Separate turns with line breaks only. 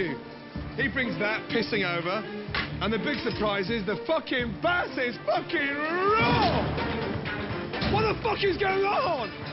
He brings that pissing over. And the big surprise is the fucking bass is fucking raw! What the fuck is going on?